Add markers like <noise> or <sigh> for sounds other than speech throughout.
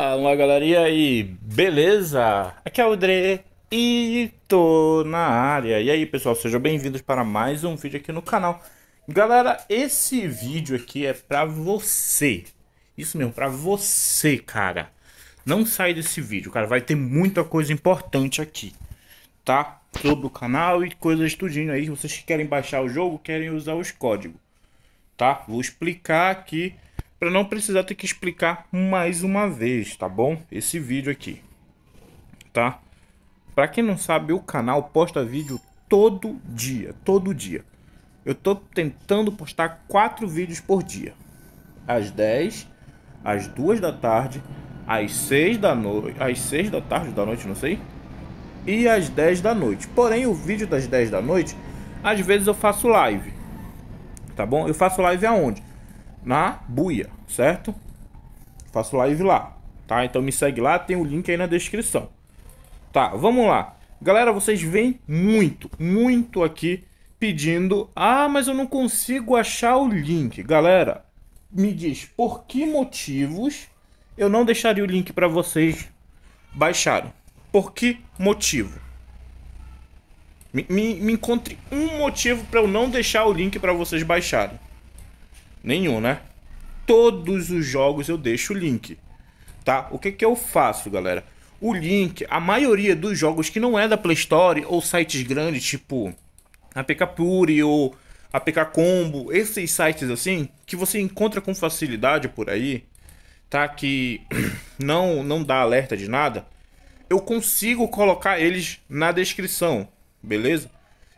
Fala galera, e aí, beleza? Aqui é o Dre e tô na área. E aí pessoal, sejam bem-vindos para mais um vídeo aqui no canal. Galera, esse vídeo aqui é pra você. Isso mesmo, pra você, cara. Não sai desse vídeo, cara. Vai ter muita coisa importante aqui, tá? Sobre o canal e coisas tudinho aí. Vocês que querem baixar o jogo, querem usar os códigos, tá? Vou explicar aqui para não precisar ter que explicar mais uma vez, tá bom? Esse vídeo aqui, tá? Para quem não sabe, o canal posta vídeo todo dia, todo dia. Eu tô tentando postar quatro vídeos por dia. Às 10, às 2 da tarde, às 6 da noite, às 6 da tarde da noite, não sei, e às 10 da noite. Porém, o vídeo das 10 da noite, às vezes eu faço live. Tá bom? Eu faço live aonde? Na Buia, certo? Faço live lá, tá? Então me segue lá, tem o link aí na descrição. Tá, vamos lá. Galera, vocês vêm muito, muito aqui pedindo... Ah, mas eu não consigo achar o link. Galera, me diz por que motivos eu não deixaria o link para vocês baixarem. Por que motivo? Me, me, me encontre um motivo para eu não deixar o link para vocês baixarem. Nenhum, né? Todos os jogos eu deixo o link. Tá? O que que eu faço, galera? O link, a maioria dos jogos que não é da Play Store ou sites grandes, tipo APK Puri ou APK Combo, esses sites assim, que você encontra com facilidade por aí, tá? Que <clears throat> não, não dá alerta de nada, eu consigo colocar eles na descrição, beleza?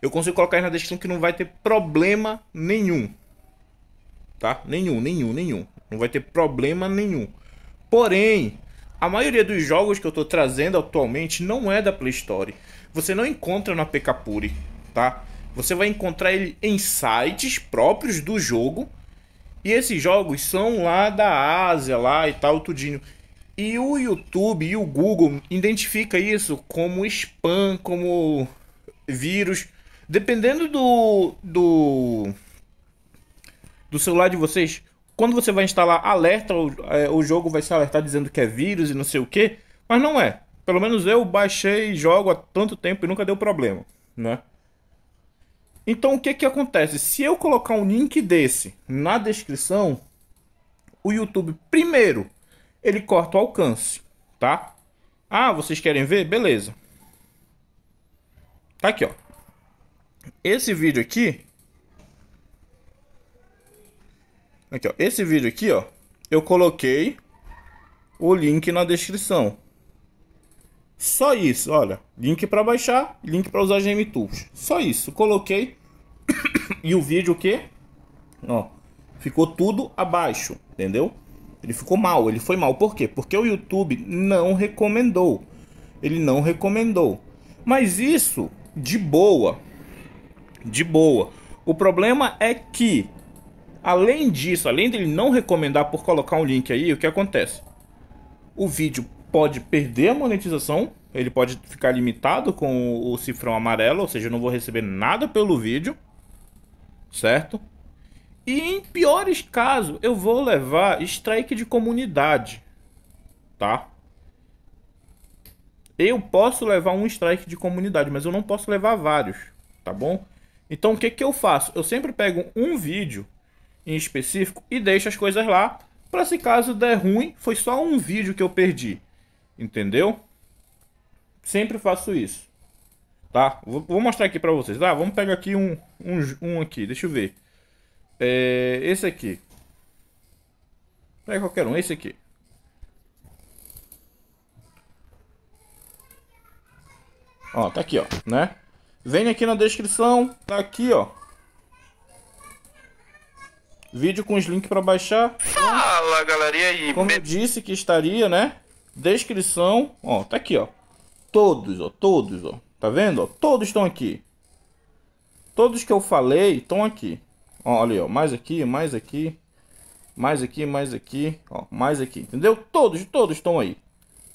Eu consigo colocar eles na descrição que não vai ter problema nenhum tá? Nenhum, nenhum, nenhum. Não vai ter problema nenhum. Porém, a maioria dos jogos que eu estou trazendo atualmente não é da Play Store. Você não encontra na PK Puri, tá? Você vai encontrar ele em sites próprios do jogo. E esses jogos são lá da Ásia, lá e tal, tudinho. E o YouTube e o Google identifica isso como spam, como vírus. Dependendo do, do do celular de vocês, quando você vai instalar alerta, o, é, o jogo vai se alertar dizendo que é vírus e não sei o que, mas não é. Pelo menos eu baixei e jogo há tanto tempo e nunca deu problema, né? Então o que que acontece? Se eu colocar um link desse na descrição, o YouTube primeiro ele corta o alcance, tá? Ah, vocês querem ver? Beleza. Tá aqui, ó. Esse vídeo aqui Aqui, ó. Esse vídeo aqui, ó, eu coloquei o link na descrição. Só isso, olha. Link para baixar, link para usar GMTools. Só isso. Coloquei. <coughs> e o vídeo o quê? Ó, ficou tudo abaixo, entendeu? Ele ficou mal, ele foi mal. Por quê? Porque o YouTube não recomendou. Ele não recomendou. Mas isso de boa. De boa. O problema é que Além disso, além dele não recomendar por colocar um link aí, o que acontece? O vídeo pode perder a monetização, ele pode ficar limitado com o cifrão amarelo, ou seja, eu não vou receber nada pelo vídeo, certo? E em piores casos, eu vou levar strike de comunidade, tá? Eu posso levar um strike de comunidade, mas eu não posso levar vários, tá bom? Então o que que eu faço? Eu sempre pego um vídeo em específico e deixo as coisas lá para se caso der ruim, foi só um vídeo que eu perdi. Entendeu? Sempre faço isso. Tá? Vou, mostrar aqui para vocês. Ah, vamos pegar aqui um, um, um aqui, deixa eu ver. É, esse aqui. Pega qualquer um, esse aqui. Ó, tá aqui, ó, né? Vem aqui na descrição, tá aqui, ó. Vídeo com os links para baixar. Fala, galera, e aí? Como eu disse que estaria, né? Descrição, ó, tá aqui, ó. Todos, ó, todos, ó. Tá vendo? Ó, todos estão aqui. Todos que eu falei estão aqui. Ó, aí, ó, mais aqui, mais aqui. Mais aqui, mais aqui, ó, mais aqui, entendeu? Todos, todos estão aí.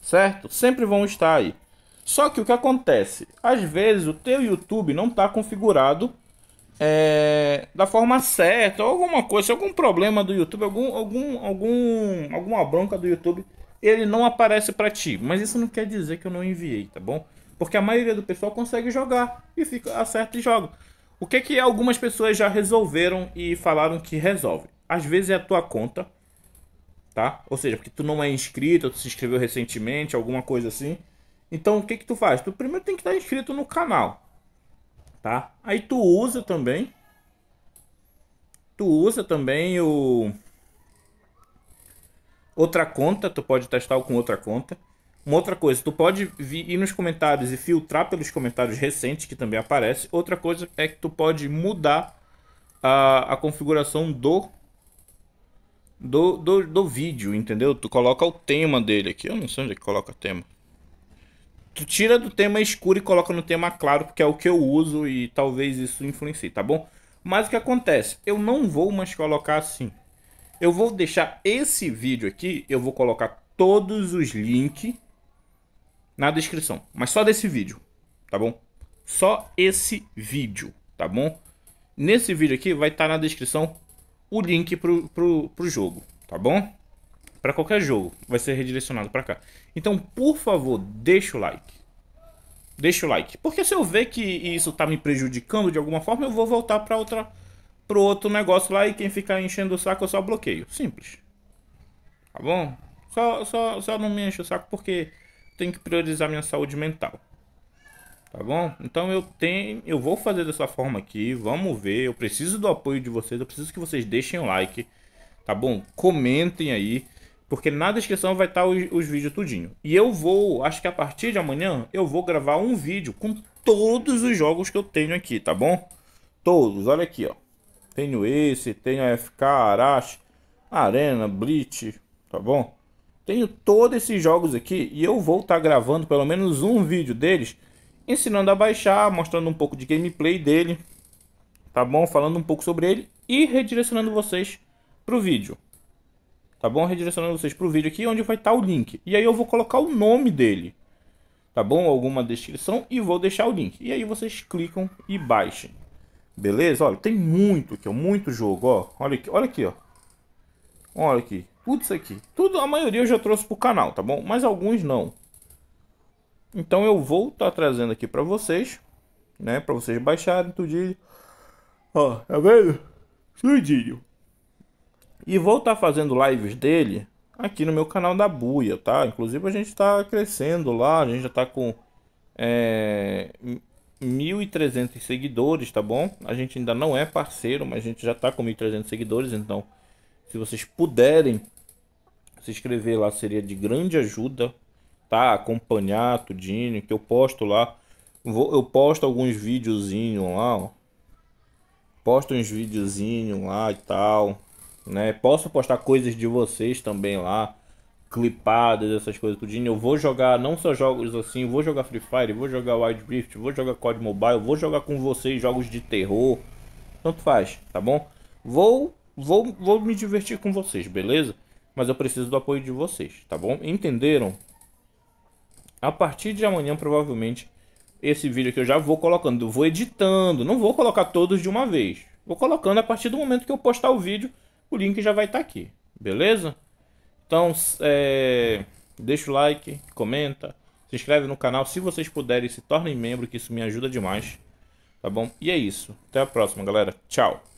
Certo? Sempre vão estar aí. Só que o que acontece? Às vezes o teu YouTube não está configurado é, da forma certa, ou alguma coisa, algum problema do YouTube, algum, algum, algum, alguma bronca do YouTube, ele não aparece para ti. Mas isso não quer dizer que eu não enviei, tá bom? Porque a maioria do pessoal consegue jogar e fica acerta e joga. O que que algumas pessoas já resolveram e falaram que resolve? Às vezes é a tua conta, tá? Ou seja, porque tu não é inscrito, tu se inscreveu recentemente, alguma coisa assim. Então o que que tu faz? Tu primeiro tem que estar inscrito no canal, tá? Aí tu usa também, tu usa também o outra conta, tu pode testar com outra conta. Uma outra coisa, tu pode ir nos comentários e filtrar pelos comentários recentes que também aparece. Outra coisa é que tu pode mudar a, a configuração do, do, do, do vídeo, entendeu? Tu coloca o tema dele aqui. Eu não sei onde é que coloca tema. Tu tira do tema escuro e coloca no tema claro, porque é o que eu uso e talvez isso influencie, tá bom? Mas o que acontece? Eu não vou mais colocar assim. Eu vou deixar esse vídeo aqui, eu vou colocar todos os links na descrição. Mas só desse vídeo, tá bom? Só esse vídeo, tá bom? Nesse vídeo aqui vai estar tá na descrição o link pro, pro, pro jogo, tá bom? Para qualquer jogo, vai ser redirecionado para cá. Então, por favor, deixa o like. Deixa o like. Porque se eu ver que isso tá me prejudicando de alguma forma, eu vou voltar para outra pro outro negócio lá e quem ficar enchendo o saco eu só bloqueio. Simples. Tá bom? Só, só, só não me enche o saco porque tenho que priorizar minha saúde mental. Tá bom? Então eu tenho, eu vou fazer dessa forma aqui, vamos ver. Eu preciso do apoio de vocês, eu preciso que vocês deixem o like, tá bom? Comentem aí, porque na descrição vai estar os, os vídeos tudinho. E eu vou, acho que a partir de amanhã eu vou gravar um vídeo com todos os jogos que eu tenho aqui, tá bom? Todos, olha aqui, ó. Tenho esse, tenho a FK, Arashi, Arena, Bleach, tá bom? Tenho todos esses jogos aqui e eu vou estar tá gravando pelo menos um vídeo deles, ensinando a baixar, mostrando um pouco de gameplay dele, tá bom? Falando um pouco sobre ele e redirecionando vocês pro vídeo. Tá bom? Redirecionando vocês pro vídeo aqui onde vai estar tá o link. E aí eu vou colocar o nome dele. Tá bom? Alguma descrição e vou deixar o link. E aí vocês clicam e baixem. Beleza? Olha, tem muito aqui, ó, muito jogo, ó. Olha aqui, olha aqui, ó. Olha aqui. Tudo isso aqui. Tudo, a maioria eu já trouxe pro canal, tá bom? Mas alguns não. Então eu vou estar tá trazendo aqui para vocês, né? Para vocês baixarem tudinho. Ó, tá vendo? Tudinho. E vou estar tá fazendo lives dele aqui no meu canal da Buia, tá? Inclusive a gente está crescendo lá, a gente já está com é, 1.300 seguidores, tá bom? A gente ainda não é parceiro, mas a gente já está com 1.300 seguidores, então se vocês puderem se inscrever lá seria de grande ajuda, tá? Acompanhar tudinho, que eu posto lá. Vou, eu posto alguns videozinhos lá, ó. Posto uns videozinhos lá e tal, né? Posso postar coisas de vocês também lá, clipadas, essas coisas tudinho. Eu vou jogar não só jogos assim, vou jogar Free Fire, vou jogar Wild Rift, vou jogar COD Mobile, vou jogar com vocês jogos de terror. Tanto faz, tá bom? Vou vou vou me divertir com vocês, beleza? mas eu preciso do apoio de vocês, tá bom? Entenderam? A partir de amanhã, provavelmente, esse vídeo que eu já vou colocando, vou editando, não vou colocar todos de uma vez. Vou colocando a partir do momento que eu postar o vídeo, o link já vai estar tá aqui, beleza? Então, é, deixa o like, comenta, se inscreve no canal, se vocês puderem, se tornem membro, que isso me ajuda demais, tá bom? E é isso, até a próxima, galera, tchau!